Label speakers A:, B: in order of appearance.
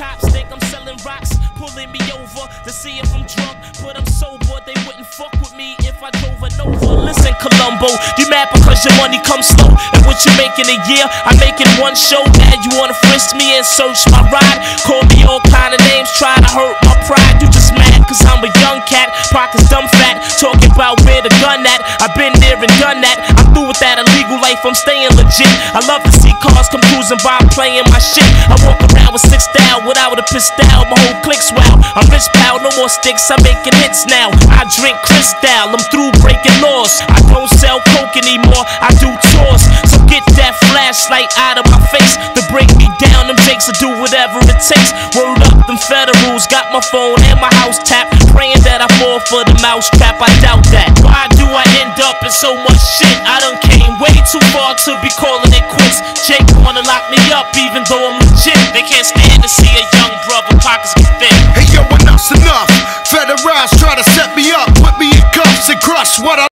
A: cops think I'm selling rocks, pulling me over to see if I'm drunk. But I'm sober, they wouldn't fuck with me if I drove a Nova. Listen, Columbo, you mad because your money comes slow. And what you make in a year, I make in one show. Now you wanna frisk me and search my ride. Call me all kind of names, try to hurt my pride. You just mad cause I'm a young cat, pockets dumb fat. Talking about where the gun at, I've been there and done that. I'm through with that illegal life, I'm staying legit. I love to see cars come cruising by playing my shit. I walk around with six without a pistol. My whole clique's wow. I'm rich pal, no more sticks, I'm making hits now. I drink Cristal, I'm through breaking laws. I don't sell coke anymore, I do tours. So get that flashlight out of my face to break me down. Them jakes will do whatever it takes. Word up, them federals got my phone and my house tapped. Praying that I fall for the mouse trap, I doubt that. Why do I end up in so much shit? I done came way too far to be calling it quits. Jake wanna lock me up even though I'm legit. They can't stand to see a young brother pockets get thin.
B: Hey yo, enough's enough. Federals try to set me up, put me in cuffs and crush what I.